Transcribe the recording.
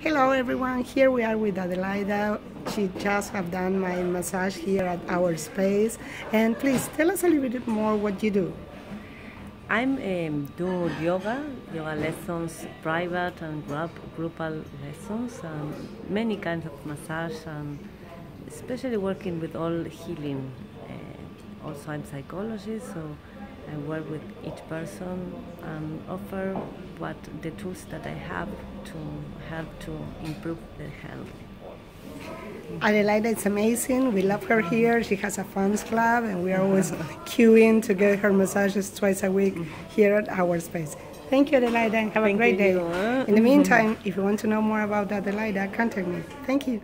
Hello everyone, here we are with Adelaida. She just have done my massage here at our space. And please tell us a little bit more what you do. I'm um, do yoga, yoga lessons, private and group, groupal lessons, and many kinds of massage, and especially working with all healing. Also, I'm psychologist, so I work with each person and offer what the tools that I have to help to improve their health. Adelaida is amazing. We love her here. She has a fans club, and we are always queuing to get her massages twice a week here at our space. Thank you, Adelaida, and have Thank a great day. you. In the meantime, if you want to know more about Adelaida, contact me. Thank you.